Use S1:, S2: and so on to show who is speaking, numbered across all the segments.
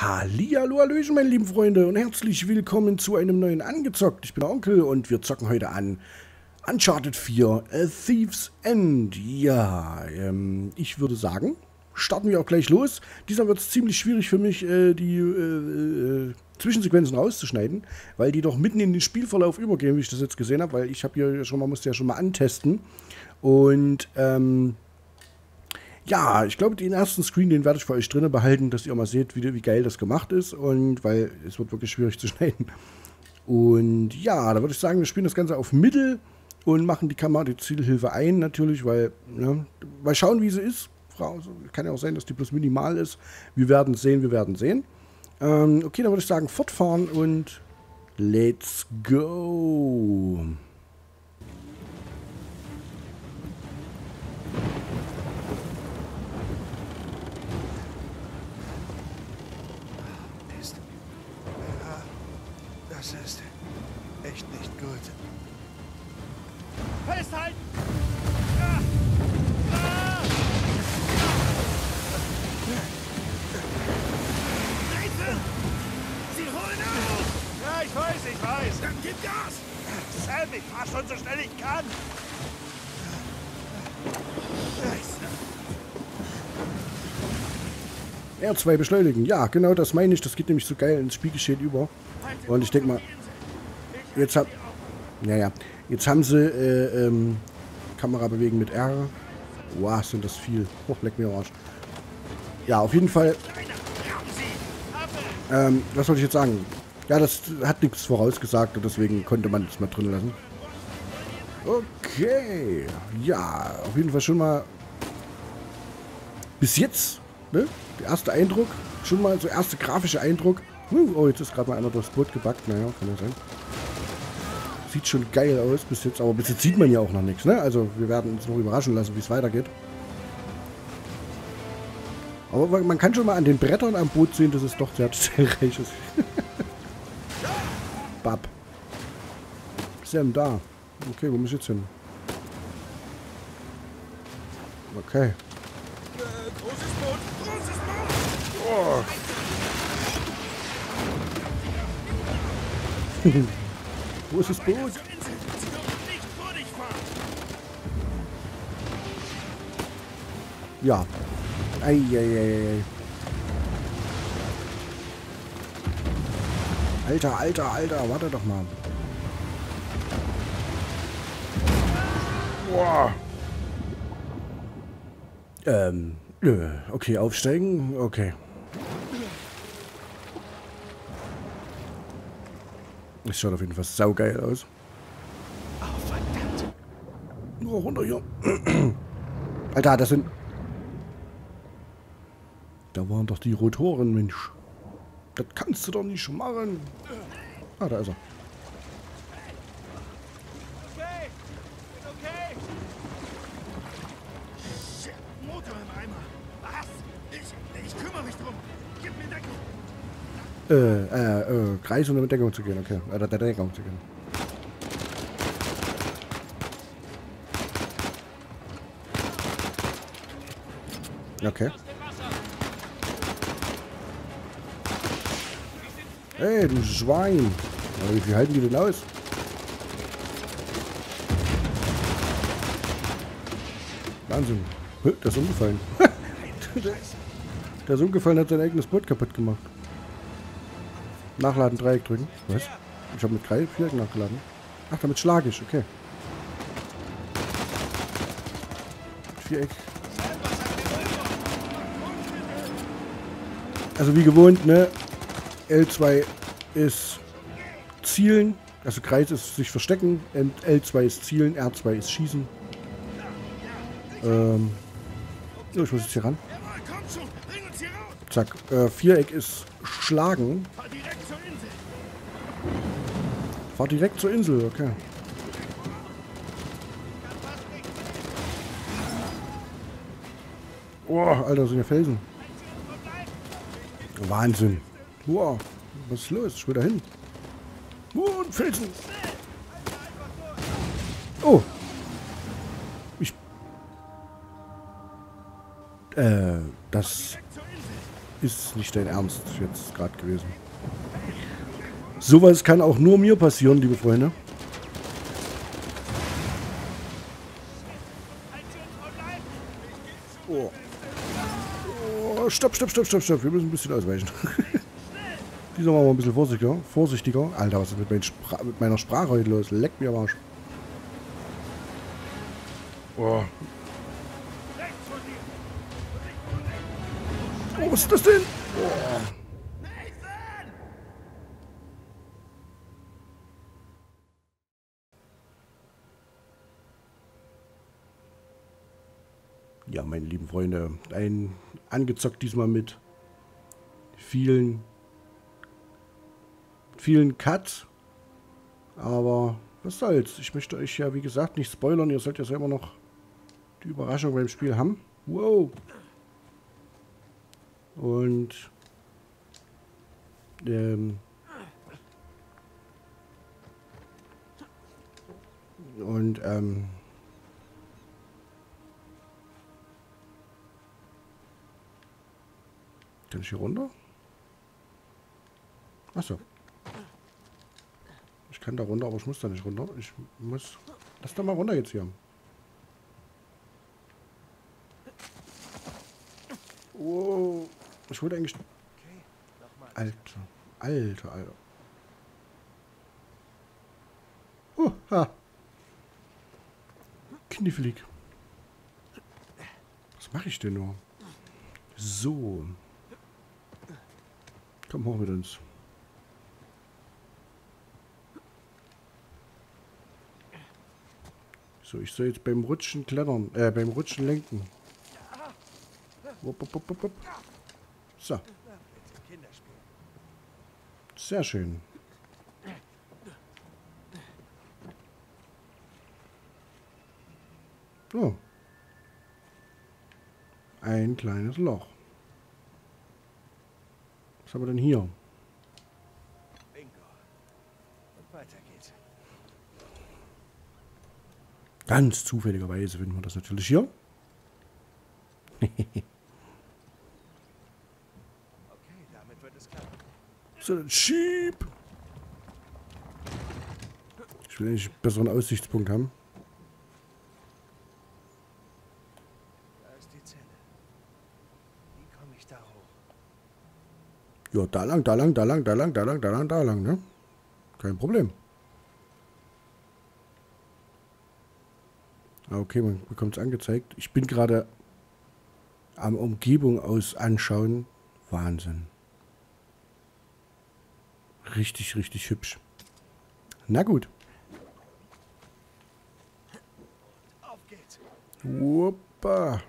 S1: Hallihallo, Hallöchen, meine lieben Freunde und herzlich willkommen zu einem neuen Angezockt. Ich bin der Onkel und wir zocken heute an Uncharted 4 A Thief's End. Ja, ähm, ich würde sagen, starten wir auch gleich los. Diesmal wird es ziemlich schwierig für mich, äh, die äh, äh, Zwischensequenzen rauszuschneiden, weil die doch mitten in den Spielverlauf übergehen, wie ich das jetzt gesehen habe, weil ich habe hier schon mal, musste ja schon mal antesten und, ähm, ja, ich glaube, den ersten Screen, den werde ich für euch drinnen behalten, dass ihr mal seht, wie, wie geil das gemacht ist. Und weil es wird wirklich schwierig zu schneiden. Und ja, da würde ich sagen, wir spielen das Ganze auf Mittel und machen die Kamera, die Zielhilfe ein natürlich, weil, ja, mal schauen, wie sie ist. Also, kann ja auch sein, dass die plus minimal ist. Wir werden sehen, wir werden sehen. Ähm, okay, dann würde ich sagen, fortfahren und let's go. R2 beschleunigen. Ja, genau das meine ich. Das geht nämlich so geil ins Spielgeschehen über. Und ich denke mal, jetzt hab, ja, ja, jetzt haben sie äh, ähm, Kamera bewegen mit R. Wow, sind das viel. Oh, leck mir am Arsch. Ja, auf jeden Fall. Ähm, was wollte ich jetzt sagen? Ja, das hat nichts vorausgesagt und deswegen konnte man es mal drin lassen. Okay. Ja, auf jeden Fall schon mal bis jetzt, ne? Der erste Eindruck, schon mal so erste grafische Eindruck. Huh, oh, jetzt ist gerade mal einer durchs Boot gebackt. Naja, kann ja sein. Sieht schon geil aus bis jetzt, aber bis jetzt sieht man ja auch noch nichts, ne? Also wir werden uns noch überraschen lassen, wie es weitergeht. Aber man kann schon mal an den Brettern am Boot sehen, dass es doch sehr zahlreich ist. Bab. Sam, da. Okay, wo muss ich jetzt hin? Okay.
S2: Boot. Nicht vor dich fahren!
S1: Ja. Eieiei. Alter, alter, alter, warte doch mal. Boah. Ähm. Okay, aufsteigen. Okay. Das schaut auf jeden Fall saugeil aus.
S2: Oh, verdammt!
S1: Nur runter hier. Alter, das sind... Da waren doch die Rotoren, Mensch. Das kannst du doch nicht machen. Ah, da ist er.
S2: Ich kümmere mich drum! Gib mir Deckung!
S1: Äh, äh, äh, Kreis, um mit Deckung zu gehen, okay. Äh, der Deckung zu gehen. Okay. Ey, du Schwein. Ja, wie viel halten die denn aus? Wahnsinn. Der ist umgefallen. Der ist umgefallen, hat sein eigenes Boot kaputt gemacht. Nachladen, Dreieck drücken. Was? Ich habe mit Dreieck, Viereck nachgeladen. Ach, damit schlage ich, okay. Viereck. Also wie gewohnt, ne? L2 ist Zielen, also Kreis ist sich verstecken, und L2 ist Zielen, R2 ist Schießen. Ähm, so, ich muss jetzt hier ran. Zack. Äh, Viereck ist Schlagen.
S2: Fahr direkt zur Insel,
S1: okay. Oh, Alter, sind ja Felsen. Wahnsinn. Wow, was ist los? Schon wieder hin. Oh, ein Felsen. Oh. Ich... Äh, das... ist nicht dein Ernst jetzt gerade gewesen. Sowas kann auch nur mir passieren, liebe Freunde. Oh. oh. Stopp, stopp, stopp, stopp, stopp. Wir müssen ein bisschen ausweichen. Dieser war mal ein bisschen vorsichtiger. Vorsichtiger. Alter, was ist mit, mit meiner Sprache heute los? Leck mir am Arsch. Oh. Oh, was ist das denn? Oh. Meine lieben Freunde, ein angezockt diesmal mit vielen vielen Cuts. Aber was soll's. Ich möchte euch ja, wie gesagt, nicht spoilern. Ihr sollt ja selber noch die Überraschung beim Spiel haben. Wow. Und ähm, und ähm, kann ich hier runter? Achso. Ich kann da runter, aber ich muss da nicht runter. Ich muss... Lass doch mal runter jetzt hier. Wow. Ich wollte eigentlich... Alter. Alter, Alter. Oh, ha. Knifflig. Was mache ich denn nur? So. Komm hoch mit uns. So, ich soll jetzt beim Rutschen klettern, äh, beim Rutschen lenken. Wupp, wupp, wupp, wupp. So. Sehr schön. Oh. Ein kleines Loch. Was haben wir denn hier? Ganz zufälligerweise finden wir das natürlich hier. So, Sheep. Ich will eigentlich einen besseren Aussichtspunkt haben.
S3: Da ist die Zelle. Wie komme ich da hoch?
S1: Ja, da lang, da lang, da lang, da lang, da lang, da lang, da lang, ne? Kein Problem. Ah, okay, man bekommt es angezeigt. Ich bin gerade am Umgebung aus anschauen. Wahnsinn. Richtig, richtig hübsch. Na gut.
S3: Auf geht's.
S1: Wuppa.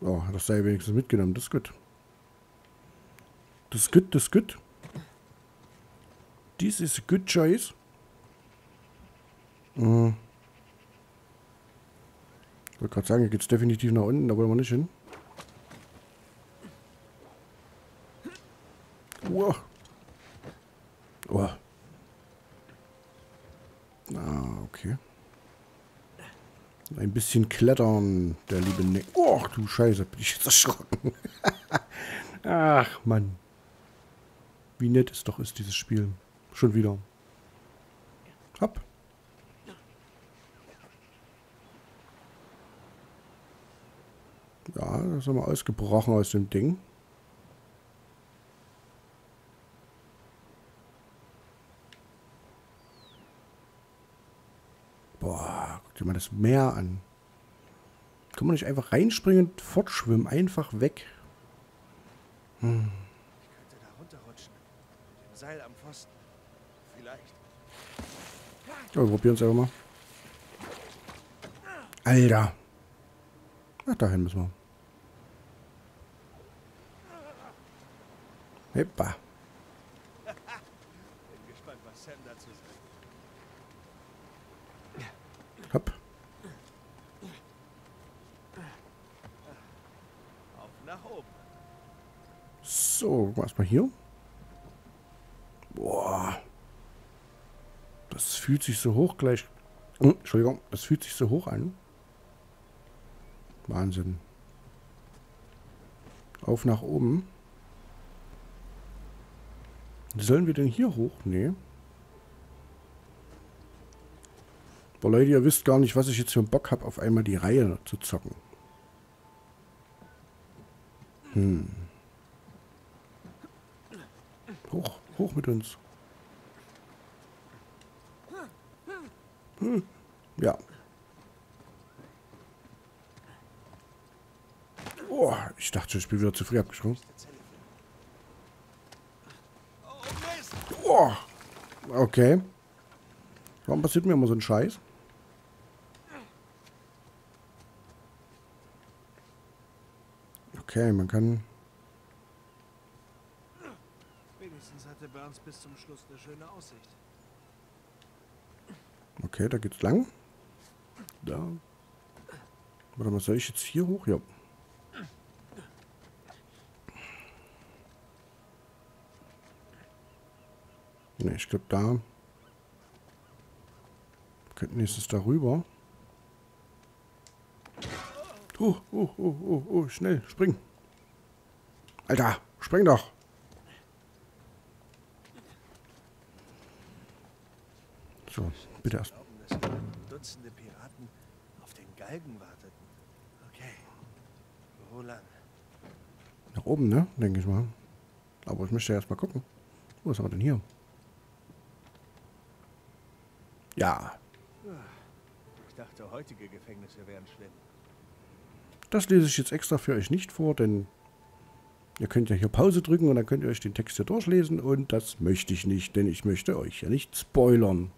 S1: Oh, das sei wenigstens mitgenommen. Das ist gut. Das ist gut, das ist gut. Dies ist good choice. Mhm. Ich wollte gerade sagen, hier geht es definitiv nach unten, da wollen wir nicht hin. Wow. Wow. Ah, okay. Ein bisschen klettern, der liebe Nick. Oh, du Scheiße, bin ich jetzt erschrocken. Ach, Mann. Wie nett es doch ist, dieses Spiel. Schon wieder. Hopp. Ja, da sind wir ausgebrochen aus dem Ding. Boah, guck dir mal das Meer an. Kann man nicht einfach reinspringen und fortschwimmen? Einfach weg.
S3: Hm. Ich könnte da runterrutschen. Mit dem Seil am Pfosten. Vielleicht.
S1: Ja, wir probieren es einfach mal. Alter. Ach, dahin müssen wir. Heppa.
S3: Bin gespannt, was Sam dazu sagt.
S1: Hopp.
S3: Auf nach oben.
S1: So, was mal hier. Boah. Das fühlt sich so hoch gleich. Oh, Entschuldigung, das fühlt sich so hoch an. Wahnsinn. Auf nach oben. Sollen wir denn hier hoch? Nee. Boah, Leute, ihr wisst gar nicht, was ich jetzt für einen Bock habe, auf einmal die Reihe zu zocken. Hm. Hoch, hoch mit uns. Hm. Ja. Oh, ich dachte, ich bin wieder zu früh abgesprungen. Oh, okay. Warum passiert mir immer so ein Scheiß? Okay, man kann...
S3: Wenigstens hatte Burns bis zum Schluss eine schöne Aussicht.
S1: Okay, da geht's lang. Da. Warte mal, soll ich jetzt hier hoch? Ja. Ne, ich glaube da. Könnten nächstes darüber. Oh, oh, oh, oh, oh, schnell, spring. Alter, spring doch. So, bitte erst.
S3: Dutzende Piraten auf den Galgen warteten. Okay. Wo lang?
S1: Nach oben, ne? Denke ich mal. Aber ich möchte erst mal gucken. Wo ist er denn hier? Ja,
S3: Ich dachte, heutige Gefängnisse wären schlimm.
S1: das lese ich jetzt extra für euch nicht vor, denn ihr könnt ja hier Pause drücken und dann könnt ihr euch den Text hier durchlesen und das möchte ich nicht, denn ich möchte euch ja nicht spoilern.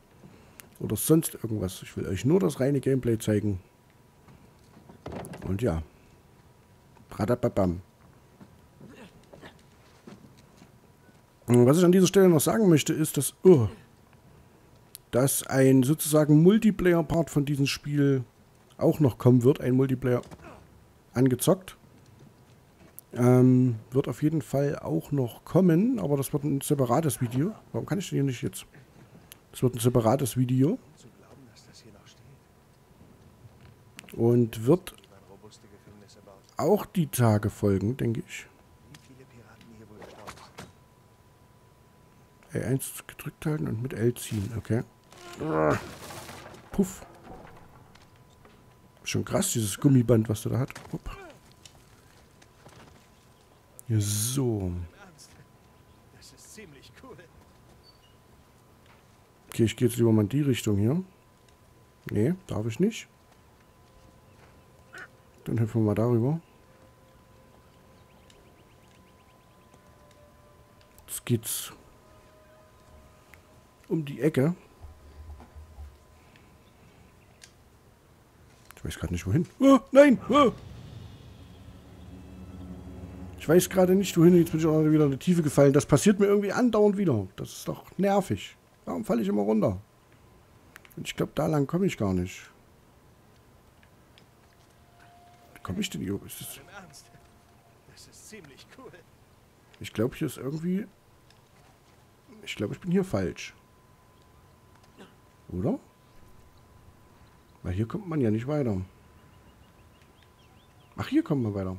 S1: Oder sonst irgendwas. Ich will euch nur das reine Gameplay zeigen. Und ja. Radababam. Was ich an dieser Stelle noch sagen möchte, ist, dass, oh, dass ein sozusagen Multiplayer-Part von diesem Spiel auch noch kommen wird. Ein Multiplayer angezockt. Ähm, wird auf jeden Fall auch noch kommen, aber das wird ein separates Video. Warum kann ich denn hier nicht jetzt? Das wird ein separates Video und wird auch die Tage folgen, denke ich.
S3: Wie viele Piraten hier wohl gestorben sind.
S1: L1 gedrückt halten und mit L ziehen, okay. Puff. Schon krass, dieses Gummiband, was der da hat. Hopp. Ja, so.
S3: Im Ernst? Das ist ziemlich cool.
S1: Okay, ich gehe jetzt lieber mal in die Richtung hier. Nee, darf ich nicht. Dann helfen wir mal darüber. Jetzt geht's um die Ecke. Ich weiß gerade nicht wohin. Oh, nein! Oh. Ich weiß gerade nicht wohin. Jetzt bin ich auch wieder in die Tiefe gefallen. Das passiert mir irgendwie andauernd wieder. Das ist doch nervig. Warum falle ich immer runter? Und ich glaube, da lang komme ich gar nicht. Wie komme ich denn hier? Ist das?
S3: Das ist ziemlich cool.
S1: ich glaube, hier ist irgendwie... Ich glaube, ich bin hier falsch. Oder? Weil hier kommt man ja nicht weiter. Ach, hier kommt man weiter.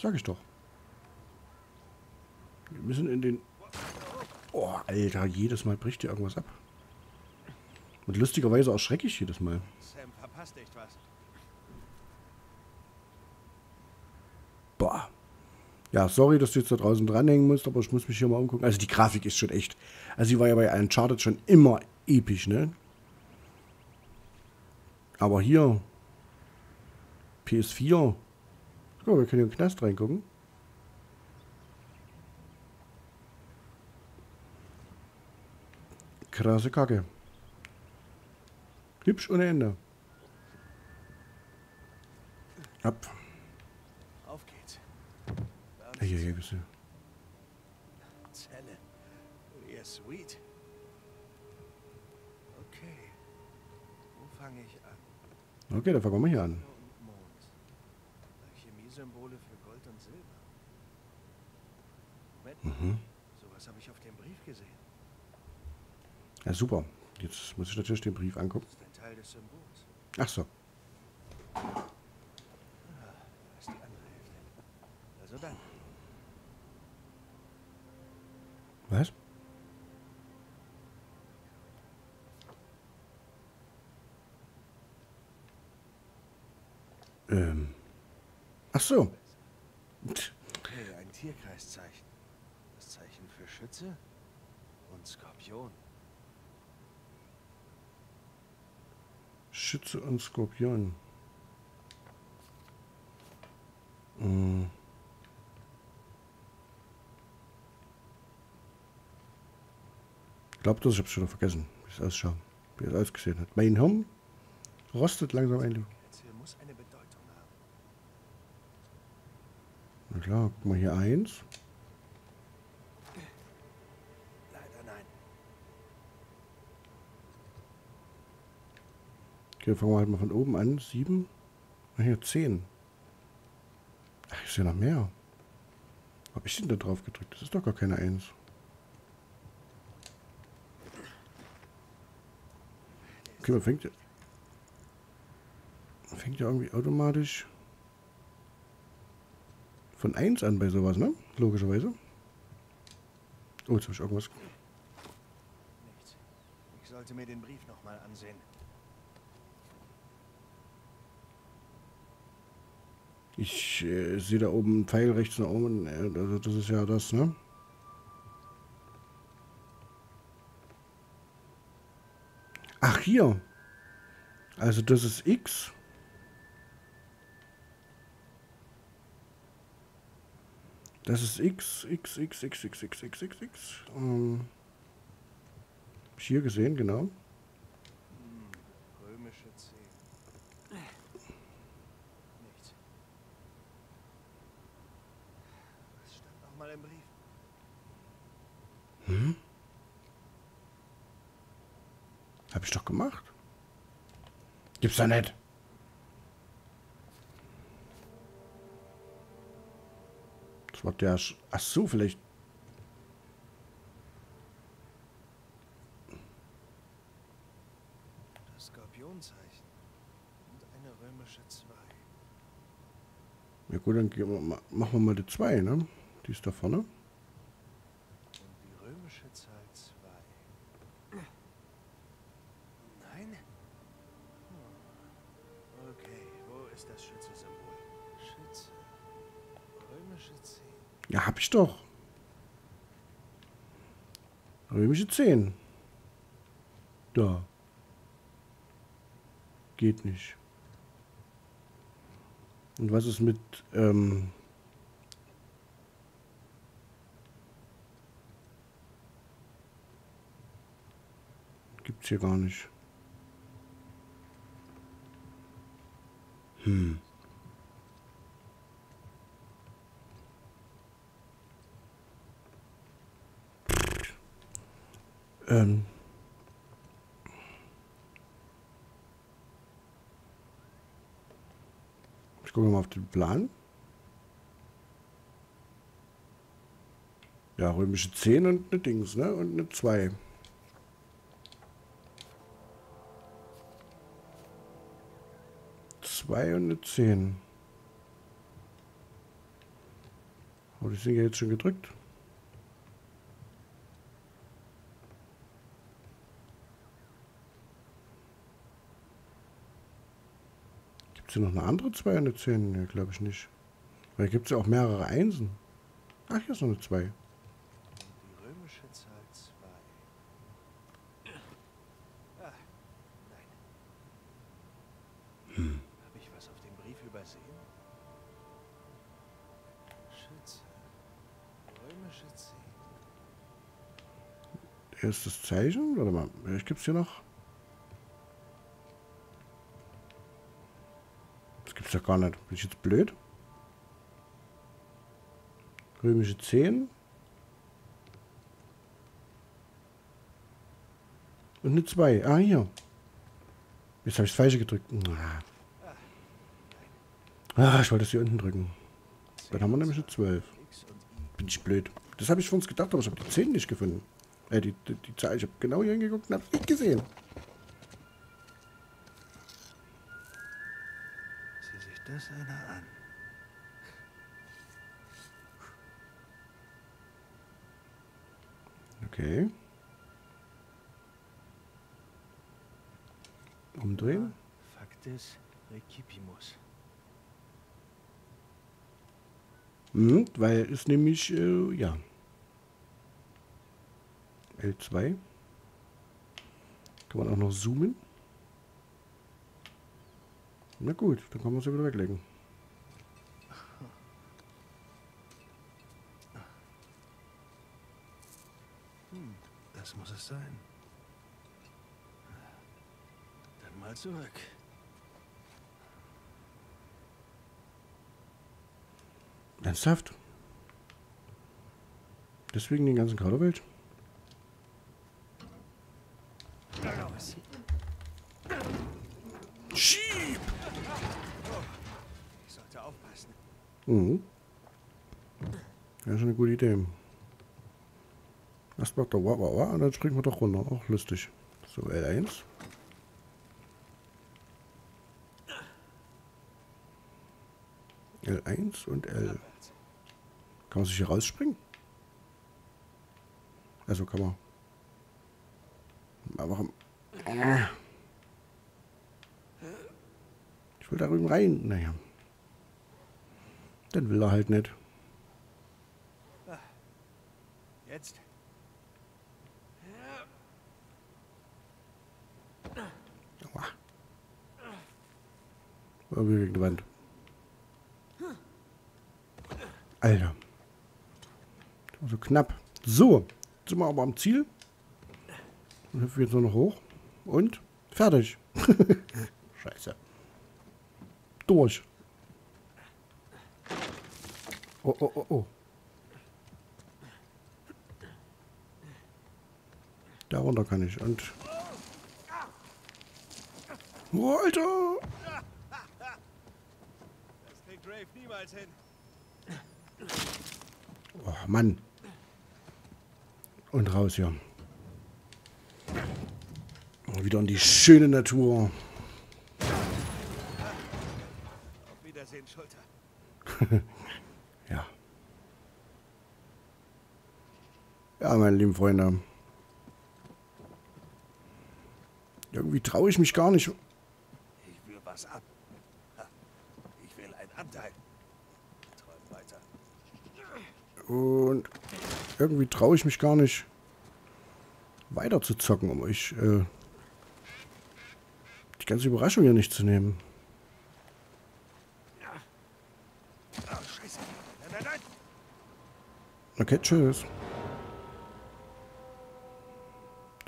S1: Sag ich doch. Wir müssen in den... Oh, Alter, jedes Mal bricht hier irgendwas ab. Und lustigerweise erschrecke ich jedes Mal.
S3: Sam verpasst echt was.
S1: Boah. Ja, sorry, dass du jetzt da draußen dranhängen musst, aber ich muss mich hier mal umgucken. Also die Grafik ist schon echt. Also die war ja bei Uncharted schon immer episch, ne? Aber hier. PS4. Guck mal, wir können hier in den Knast reingucken. Krasse Kacke. Hübsch ohne Ende. Ab.
S3: Auf geht's.
S1: Hey, hey, bist du.
S3: Zelle. Ihr sweet. Okay. Wo fange ich an?
S1: Okay, dann fangen wir hier an.
S3: Sonne und Mond. Chemiesymbole für Gold und Silber.
S1: Mhm. Ja, super. Jetzt muss ich natürlich den Brief angucken. Ach so.
S3: Ah, also
S1: Was? Ähm. Ach so.
S3: Okay, ein Tierkreiszeichen. Das Zeichen für Schütze und Skorpion.
S1: Schütze und Skorpion. Hm. Ich glaube, das ich hab's schon vergessen, wie es ausschaut, wie es ausgesehen hat. Mein Hirn rostet langsam ein. Na klar, guck mal hier eins.
S3: Leider nein.
S1: Okay, fangen wir halt mal von oben an. Sieben. Na hier zehn. Ach, ist ja noch mehr. Hab ich denn da drauf gedrückt? Das ist doch gar keine Eins. Okay, man fängt ja... Man fängt ja irgendwie automatisch von 1 an bei sowas, ne? Logischerweise. Oh, jetzt habe ich irgendwas...
S3: Nichts. Ich sollte mir den Brief nochmal ansehen.
S1: Ich äh, sehe da oben einen Pfeil rechts nach oben. Also das ist ja das, ne? Ach, hier. Also das ist X. Das ist X, X, X, X, X, X, X, X, X. Ähm, hier gesehen, genau.
S3: Römische 10. Nichts. Was stand nochmal im Brief?
S1: Hab ich doch gemacht. Gibt's da nicht. Das war der... Sch Ach so, vielleicht...
S3: Das Skorpionzeichen. Und eine römische 2.
S1: Ja gut, dann gehen wir mal, machen wir mal die 2, ne? Die ist da vorne.
S3: 10.
S1: Da. Geht nicht. Und was ist mit, ähm... Gibt's hier gar nicht. Hm. Ähm. Ich gucke mal auf den Plan. Ja, römische 10 und eine Dings, ne? Und eine 2. Zwei und eine 10. Aber die sind ja jetzt schon gedrückt. Gibt es hier noch eine andere 2 und eine 10? Ne, glaube ich nicht. Weil gibt es ja auch mehrere Einsen. Ach, hier ist noch eine 2.
S3: Und die römische Zahl 2. Ah, nein. Habe ich was auf dem Brief übersehen? Schütze. Römische 10.
S1: Erstes Zeichen. Warte mal, vielleicht gibt es hier noch. Gibt's ja gar nicht. Bin ich jetzt blöd? Römische 10. Und eine 2. Ah, hier. Jetzt habe ich das falsche gedrückt. Ah. ich wollte es hier unten drücken. Dann haben wir nämlich eine 12.
S3: X und I.
S1: Bin ich blöd. Das habe ich für uns gedacht, aber ich habe die 10 nicht gefunden. Äh, die, die, die Zahl. Ich habe genau hier hingeguckt und habe nicht gesehen.
S3: Das einer an.
S1: Okay. Umdrehen.
S3: Factis recipimus.
S1: Mhm, weil es nämlich, äh, ja. L2. Kann man auch noch zoomen. Na gut, dann kann man sie wieder weglegen.
S3: Hm, das muss es sein. Dann mal zurück.
S1: Ernsthaft? Deswegen den ganzen Kauderwelt?
S3: Raus.
S1: Schieb!
S3: Ich sollte aufpassen.
S1: Mhm. Ja, schon eine gute Idee. Erst macht er wa, wa, wa und dann springen wir doch runter. Auch lustig. So, L1. L1 und L. Kann man sich hier rausspringen? Also kann man. Aber warum? Ah. Ich will da drüben rein. Naja. Dann will er halt nicht.
S3: Jetzt.
S1: Aua. War wieder gegen die Wand. Alter. So knapp. So. Jetzt sind wir aber am Ziel. Dann hüpfen wir jetzt nur noch hoch. Und fertig. Scheiße. Durch. Oh, oh, oh, oh. Darunter kann ich. Und. Oh, Alter!
S3: Das kriegt Brave niemals hin.
S1: Oh, Mann. Und raus hier. Wieder in die schöne Natur.
S3: Auf Wiedersehen, Schulter.
S1: Ja, meine lieben Freunde. Irgendwie traue ich mich gar nicht.
S3: Ich will was ab. Ich will einen Anteil. Träum weiter.
S1: Und irgendwie traue ich mich gar nicht weiter zu zocken, um euch äh, die ganze Überraschung hier nicht zu nehmen.
S3: Nein.
S1: Okay, tschüss.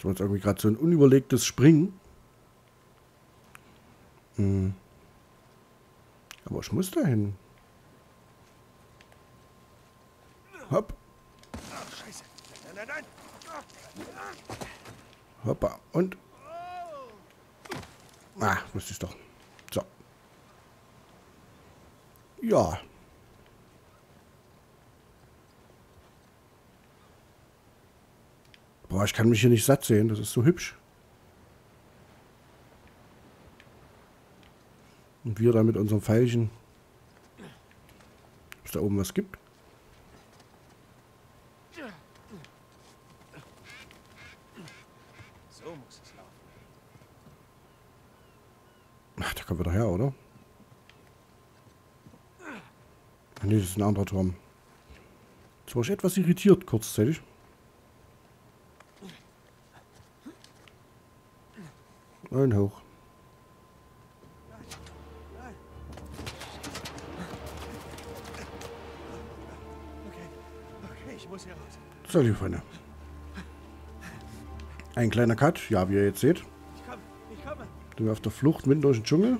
S1: Das jetzt irgendwie gerade so ein unüberlegtes Springen. Hm. Aber ich muss dahin. Hopp, hoppa. Und. Ah, wusste ich doch. So. Ja. Boah, ich kann mich hier nicht satt sehen. Das ist so hübsch. Und wir da mit unserem Pfeilchen. Ob es da oben was gibt?
S3: So muss es laufen.
S1: Ach, der kommt wieder her, oder? Ach nee, das ist ein anderer Turm. Jetzt war ich etwas irritiert kurzzeitig. Und hoch. So, liebe Freunde. Ein kleiner Cut. Ja, wie ihr jetzt seht. Sind wir auf der Flucht mitten durch den Dschungel.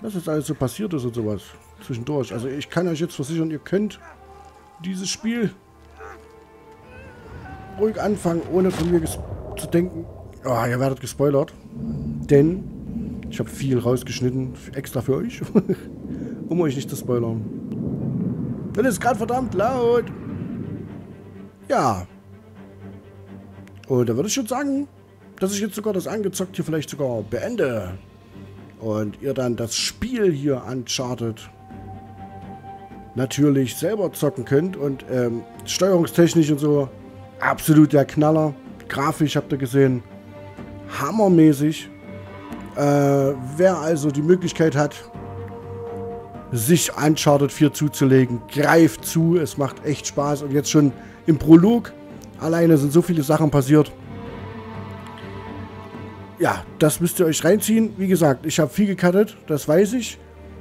S1: Was jetzt alles so passiert ist und sowas. Zwischendurch. Also ich kann euch jetzt versichern, ihr könnt dieses Spiel ruhig anfangen, ohne von mir zu denken. Oh, ihr werdet gespoilert. Denn ich habe viel rausgeschnitten, extra für euch, um euch nicht zu spoilern. Das ist gerade verdammt laut. Ja. Und da würde ich schon sagen, dass ich jetzt sogar das angezockt hier vielleicht sogar beende. Und ihr dann das Spiel hier Uncharted natürlich selber zocken könnt und ähm, steuerungstechnisch und so absolut der Knaller. Grafisch habt ihr gesehen, hammermäßig. Äh, wer also die Möglichkeit hat, sich Uncharted 4 zuzulegen, greift zu. Es macht echt Spaß. Und jetzt schon im Prolog alleine sind so viele Sachen passiert. Ja, das müsst ihr euch reinziehen. Wie gesagt, ich habe viel gecuttet, das weiß ich.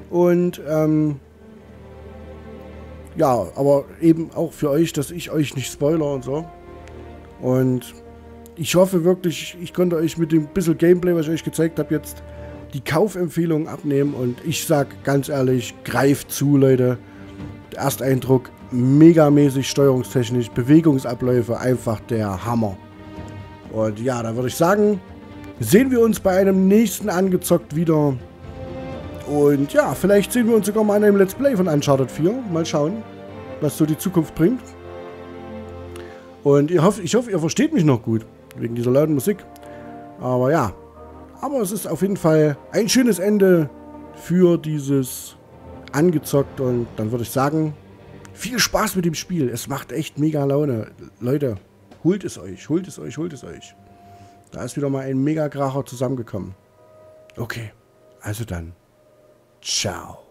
S1: Und ähm, ja, aber eben auch für euch, dass ich euch nicht spoiler und so. Und ich hoffe wirklich, ich konnte euch mit dem bisschen Gameplay, was ich euch gezeigt habe, jetzt die Kaufempfehlung abnehmen. Und ich sag ganz ehrlich, greift zu, Leute. Der Ersteindruck, megamäßig steuerungstechnisch, Bewegungsabläufe, einfach der Hammer. Und ja, da würde ich sagen, sehen wir uns bei einem nächsten Angezockt wieder. Und ja, vielleicht sehen wir uns sogar mal in einem Let's Play von Uncharted 4. Mal schauen, was so die Zukunft bringt. Und ich hoffe, ich hoffe, ihr versteht mich noch gut wegen dieser lauten Musik. Aber ja, aber es ist auf jeden Fall ein schönes Ende für dieses angezockt und dann würde ich sagen, viel Spaß mit dem Spiel. Es macht echt mega Laune. Leute, holt es euch, holt es euch, holt es euch. Da ist wieder mal ein Mega-Kracher zusammengekommen. Okay, also dann. Ciao.